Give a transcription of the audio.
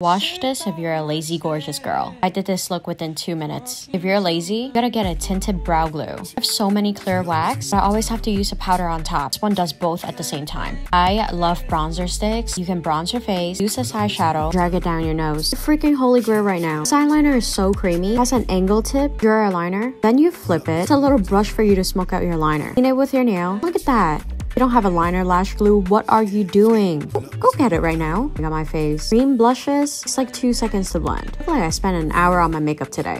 Wash this if you're a lazy, gorgeous girl. I did this look within two minutes. If you're lazy, you gotta get a tinted brow glue. I have so many clear wax, I always have to use a powder on top. This one does both at the same time. I love bronzer sticks. You can bronze your face, use this eyeshadow, drag it down your nose. Freaking holy grail right now. This eyeliner is so creamy. It has an angle tip, your eyeliner. Then you flip it. It's a little brush for you to smoke out your liner. Clean it with your nail. Look at that. You don't have a liner lash glue. What are you doing? Go get it right now. I got my face. Cream blushes. It's like two seconds to blend. I feel like I spent an hour on my makeup today.